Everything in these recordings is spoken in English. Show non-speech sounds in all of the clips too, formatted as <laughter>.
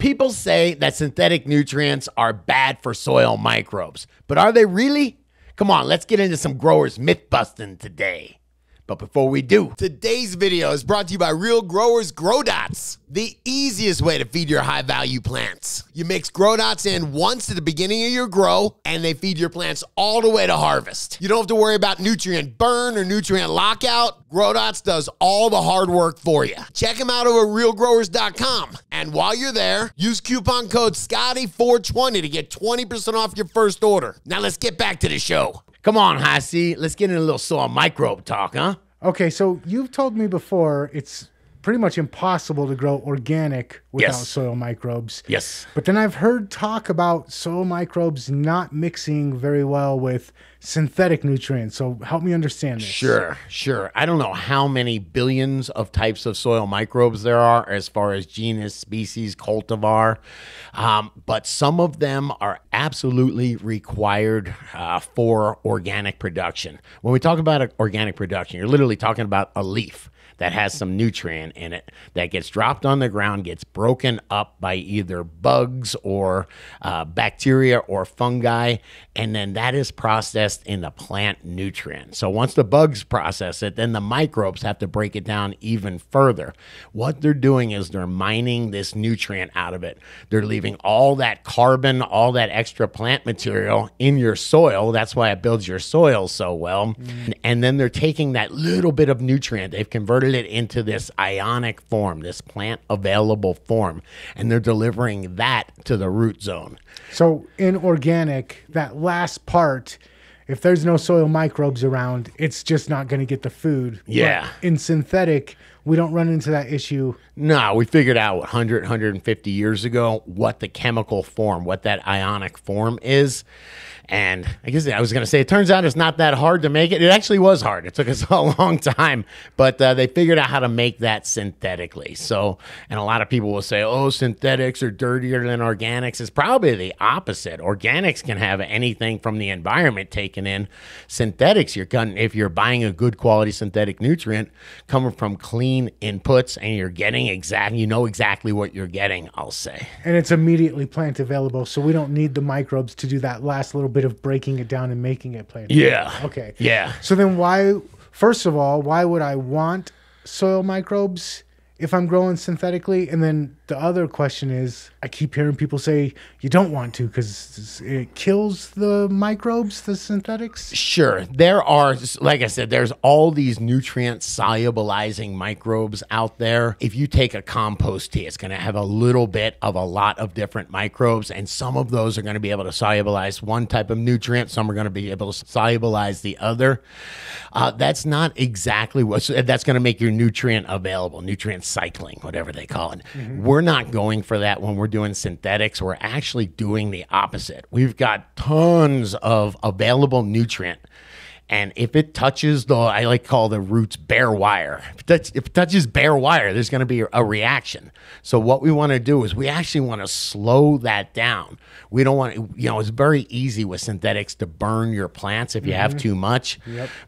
People say that synthetic nutrients are bad for soil microbes, but are they really? Come on, let's get into some growers myth busting today. But before we do, today's video is brought to you by Real Growers Grow Dots, the easiest way to feed your high value plants. You mix Grow Dots in once at the beginning of your grow, and they feed your plants all the way to harvest. You don't have to worry about nutrient burn or nutrient lockout. Grow Dots does all the hard work for you. Check them out over at realgrowers.com. And while you're there, use coupon code Scotty420 to get 20% off your first order. Now let's get back to the show. Come on, Hasi. Let's get in a little soil microbe talk, huh? Okay, so you've told me before it's pretty much impossible to grow organic without Yes. soil microbes. Yes. But then I've heard talk about soil microbes not mixing very well with synthetic nutrients. So help me understand this. Sure, sure. I don't know how many billions of types of soil microbes there are as far as genus, species, cultivar, um, but some of them are absolutely required uh, for organic production. When we talk about organic production, you're literally talking about a leaf that has some nutrient in it that gets dropped on the ground, gets broken up by either bugs or uh, bacteria or fungi, and then that is processed in the plant nutrient. So once the bugs process it, then the microbes have to break it down even further. What they're doing is they're mining this nutrient out of it. They're leaving all that carbon, all that extra plant material in your soil. That's why it builds your soil so well. And then they're taking that little bit of nutrient, they've converted it into this ionic form, this plant available form, and they're delivering that to the root zone. So in organic, that last part, if there's no soil microbes around, it's just not going to get the food. But Yeah. in synthetic, we don't run into that issue. No, we figured out 100, 150 years ago what the chemical form, what that ionic form is. And I guess I was going to say, it turns out it's not that hard to make it. It actually was hard. It took us <laughs> a long time, but uh, they figured out how to make that synthetically. So, and a lot of people will say, oh, synthetics are dirtier than organics. It's probably the opposite. Organics can have anything from the environment taken in. Synthetics, you're gun- if you're buying a good quality synthetic nutrient coming from clean inputs and you're getting exact, you know exactly what you're getting, I'll say. And it's immediately plant available. So we don't need the microbes to do that last little bit of breaking it down and making it plant. Yeah. Okay. Yeah. So then why first of all, why would I want soil microbes if I'm growing synthetically? And then the other question is I keep hearing people say you don't want to cuz it kills the microbes, the synthetics. Sure. There are, like I said, there's all these nutrient solubilizing microbes out there. If you take a compost tea, it's going to have a little bit of a lot of different microbes, and some of those are going to be able to solubilize one type of nutrient, some are going to be able to solubilize the other. Uh, that's not exactly what that's going to make your nutrient available, nutrient cycling, whatever they call it. We're not going for that when we're doing synthetics. We're actually doing the opposite. We've got tons of available nutrient. And if it touches the, I like call the roots bare wire. If it, touch, if it touches bare wire, there's going to be a reaction. So what we want to do is we actually want to slow that down. We don't want, you know, it's very easy with synthetics to burn your plants if you have mm-hmm. too much.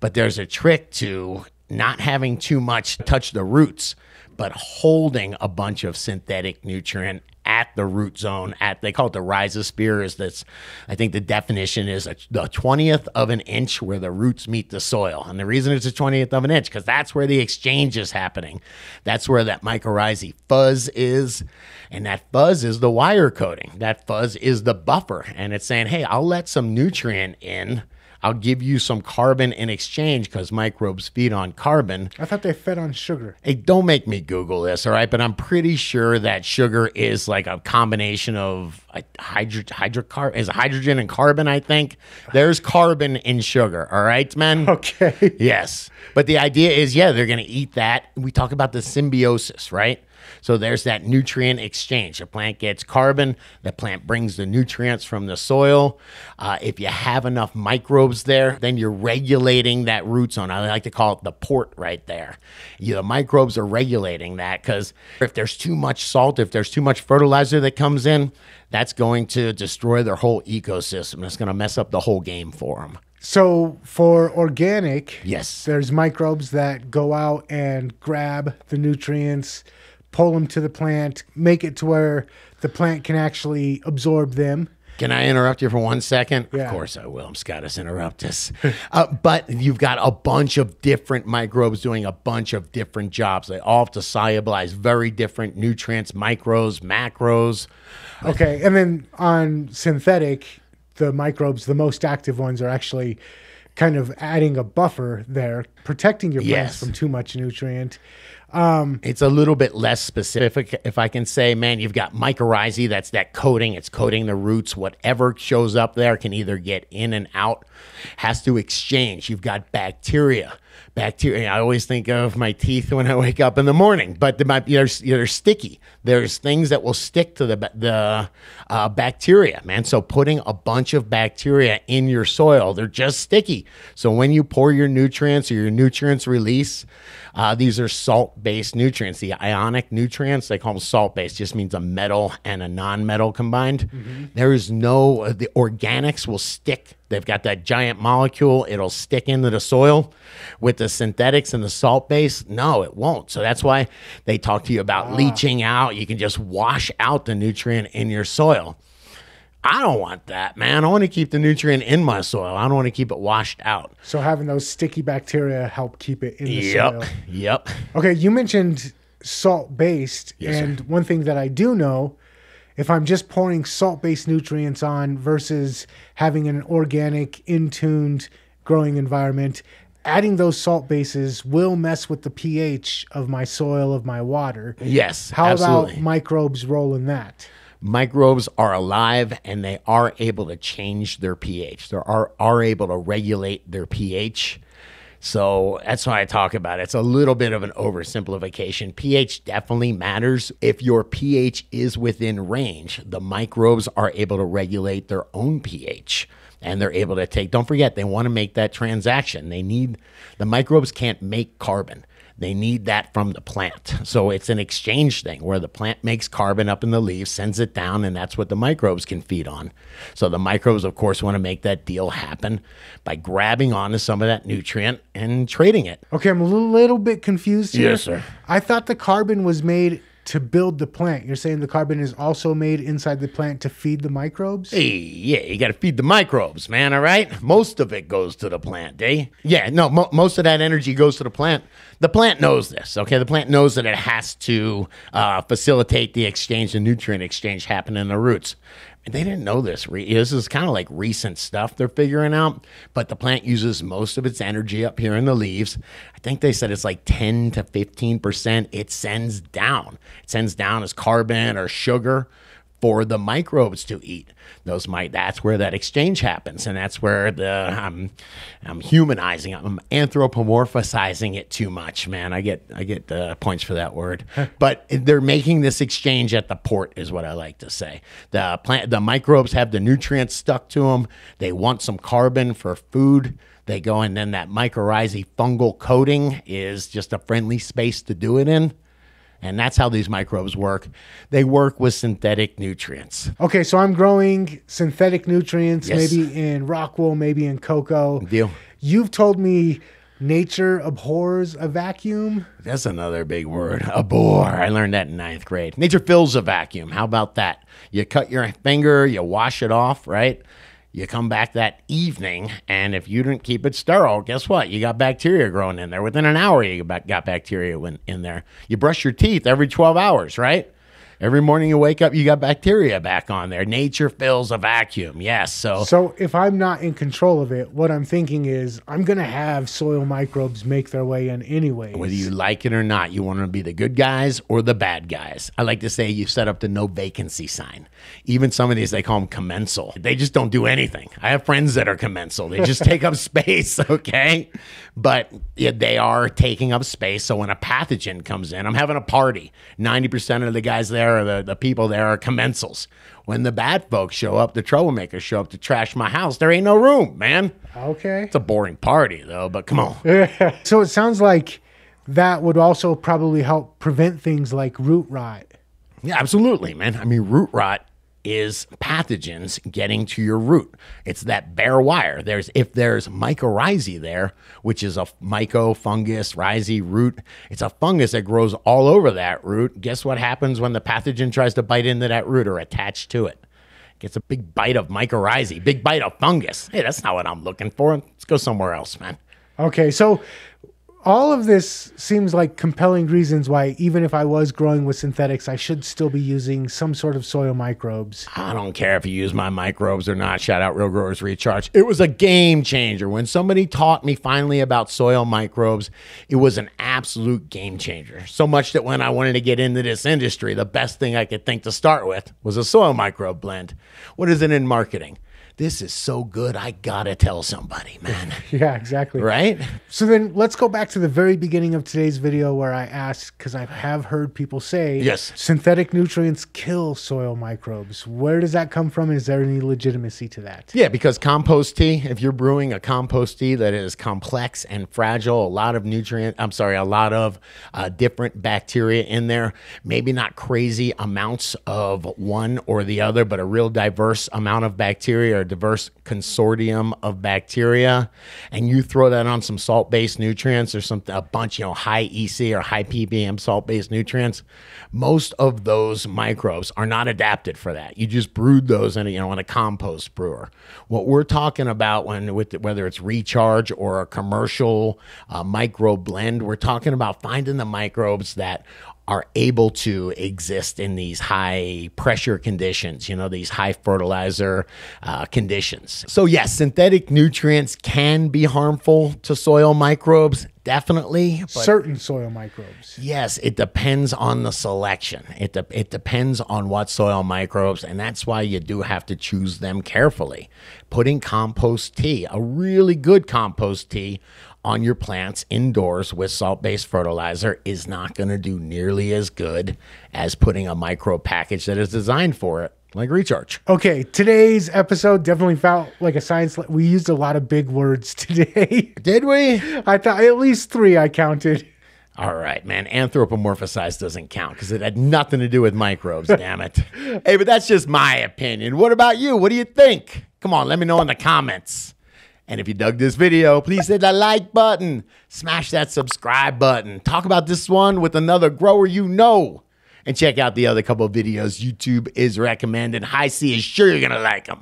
But there's a trick to not having too much touch the roots, but holding a bunch of synthetic nutrient at the root zone at they call it the rhizosphere is this i think the definition is a, the 20th of an inch where the roots meet the soil. And the reason it's a 20th of an inch because that's where the exchange is happening. That's where that mycorrhizae fuzz is. And that fuzz is the wire coating. That fuzz is the buffer. And it's saying hey i'll let some nutrient in I'll give you some carbon in exchange because microbes feed on carbon. I thought they fed on sugar. Hey, don't make me Google this, all right? But I'm pretty sure that sugar is like a combination of hydro, hydrocar- is hydrogen and carbon, I think. There's carbon in sugar, all right, man? <laughs> Okay. Yes. But the idea is, yeah, they're going to eat that. We talk about the symbiosis, right? So there's that nutrient exchange. The plant gets carbon, the plant brings the nutrients from the soil. Uh, if you have enough microbes there, then you're regulating that root zone. I like to call it the port right there. You, the microbes are regulating that because if there's too much salt, if there's too much fertilizer that comes in, that's going to destroy their whole ecosystem. It's going to mess up the whole game for them. So for organic, Yes. there's microbes that go out and grab the nutrients, pull them to the plant, make it to where the plant can actually absorb them. Can I interrupt you for one second? Yeah. Of course I will. I'm Scottus Interruptus. <laughs> uh, but you've got a bunch of different microbes doing a bunch of different jobs. They all have to solubilize very different nutrients, micros, macros. Okay, and then on synthetic, the microbes, the most active ones, are actually kind of adding a buffer there, protecting your plants Yes. from too much nutrient. Um, it's a little bit less specific, if I can say, man. You've got mycorrhizae, that's that coating. It's coating the roots. Whatever shows up there can either get in and out, has to exchange. You've got bacteria. Bacteria. I always think of my teeth when I wake up in the morning, but they might be they're, they're sticky. There's things that will stick to the the uh, bacteria, man. So putting a bunch of bacteria in your soil, they're just sticky. So when you pour your nutrients or your nutrients release, uh, these are salt-based nutrients. The ionic nutrients, they call them salt-based, just means a metal and a non-metal combined. There is no uh, the organics will stick. They've got that giant molecule; it'll stick into the soil. With the synthetics and the salt base. no, it won't. So that's why they talk to you about ah. leaching out. You can just wash out the nutrient in your soil. I don't want that, man. I want to keep the nutrient in my soil. I don't want to keep it washed out. So having those sticky bacteria help keep it in the Yep. soil. Yep. Okay, you mentioned salt based, Yes, sir. and one thing that I do know, if I'm just pouring salt based nutrients on versus having an organic, in tuned growing environment, adding those salt bases will mess with the pH of my soil, of my water. Yes. How absolutely. about microbes role in that? microbes are alive and they are able to change their pH. They are, are able to regulate their pH. So that's why I talk about it. It's a little bit of an oversimplification. pH definitely matters. If your pH is within range, the microbes are able to regulate their own pH and they're able to take, don't forget, they want to make that transaction. They need, the microbes can't make carbon. They need that from the plant. So it's an exchange thing where the plant makes carbon up in the leaves, sends it down, and that's what the microbes can feed on. So the microbes, of course, want to make that deal happen by grabbing onto some of that nutrient and trading it. Okay, I'm a little, little bit confused here. Yes, sir. I thought the carbon was made to build the plant. You're saying the carbon is also made inside the plant to feed the microbes? Hey, yeah, you got to feed the microbes, man. All right, most of it goes to the plant, eh? Yeah, no, mo- most of that energy goes to the plant. The plant knows this, okay? The plant knows that it has to uh, facilitate the exchange, the nutrient exchange happening in the roots. And they didn't know this. This is kind of like recent stuff they're figuring out. But the plant uses most of its energy up here in the leaves. I think they said it's like 10 to 15% it sends down. It sends down as carbon or sugar for the microbes to eat. Those might that's where that exchange happens, and that's where the I'm I'm humanizing, I'm anthropomorphizing it too much, man. I get I get uh, points for that word, but they're making this exchange at the port, is what I like to say. The plant, the microbes have the nutrients stuck to them. They want some carbon for food. They go and then that mycorrhizae fungal coating is just a friendly space to do it in. And that's how these microbes work. They work with synthetic nutrients. Okay, so I'm growing synthetic nutrients, Yes. maybe in rock wool, maybe in coco. Deal. You've told me nature abhors a vacuum. That's another big word. A bore. I learned that in ninth grade. Nature fills a vacuum. How about that? You cut your finger, you wash it off, right? You come back that evening, and if you didn't keep it sterile, guess what? You got bacteria growing in there. Within an hour, you got bacteria in in there. You brush your teeth every 12 hours, right? Every morning you wake up, you got bacteria back on there. Nature fills a vacuum. Yes. So, So if I'm not in control of it, what I'm thinking is I'm going to have soil microbes make their way in anyway. Whether you like it or not, you want to be the good guys or the bad guys. I like to say you set up the no vacancy sign. Even some of these, they call them commensal. They just don't do anything. I have friends that are commensal. They just <laughs> take up space, <laughs> okay? But yeah, they are taking up space. So when a pathogen comes in, I'm having a party. 90% of the guys there, or the, the people there, are commensals. When the bad folks show up, the troublemakers show up to trash my house, there ain't no room, man. Okay. It's a boring party, though, but come on. <laughs> So it sounds like that would also probably help prevent things like root rot. Yeah, absolutely, man. I mean, root rot is pathogens getting to your root. It's that bare wire. There's if there's mycorrhizae there, which is a myco fungus rhizae root. It's a fungus that grows all over that root. Guess what happens when the pathogen tries to bite into that root or attach to it? Gets a big bite of mycorrhizae, big bite of fungus. Hey, that's not what I'm looking for. Let's go somewhere else, man. Okay, so all of this seems like compelling reasons why, even if I was growing with synthetics, I should still be using some sort of soil microbes. I don't care if you use my microbes or not. Shout out Real Growers Recharge. It was a game changer. When somebody taught me finally about soil microbes, it was an absolute game changer. So much that when I wanted to get into this industry, the best thing I could think to start with was a soil microbe blend. What is it in marketing? This is so good. I gotta tell somebody, man. <laughs> yeah, exactly. Right? So then let's go back to the very beginning of today's video where I asked, because I have heard people say, yes, synthetic nutrients kill soil microbes. Where does that come from? Is there any legitimacy to that? Yeah, because compost tea, if you're brewing a compost tea that is complex and fragile, a lot of nutrient, I'm sorry, a lot of uh, different bacteria in there, maybe not crazy amounts of one or the other, but a real diverse amount of bacteria or diverse consortium of bacteria, and you throw that on some salt-based nutrients or something, a bunch, you know, high EC or high ppm salt-based nutrients, most of those microbes are not adapted for that. You just brewed those in a, you know, in a compost brewer. What we're talking about when with whether it's recharge or a commercial uh, microbe blend, we're talking about finding the microbes that are able to exist in these high pressure conditions, you know, these high fertilizer uh, conditions. So, yes, synthetic nutrients can be harmful to soil microbes. Definitely. Certain soil microbes. Yes, it depends on the selection. It, de- it depends on what soil microbes, and that's why you do have to choose them carefully. Putting compost tea, a really good compost tea, on your plants indoors with salt based fertilizer is not going to do nearly as good as putting a micro package that is designed for it like recharge. Okay, today's episode definitely felt like a science. Le- we used a lot of big words <laughs> today. Did we? I thought at least three I counted. All right, man. Anthropomorphized doesn't count because it had nothing to do with microbes, <laughs> damn it. Hey, but that's just my opinion. What about you? What do you think? Come on, let me know in the comments. And if you dug this video, please hit that like button, smash that subscribe button, talk about this one with another grower you know, and check out the other couple videos YouTube is recommending. Hi-C is sure you're going to like them.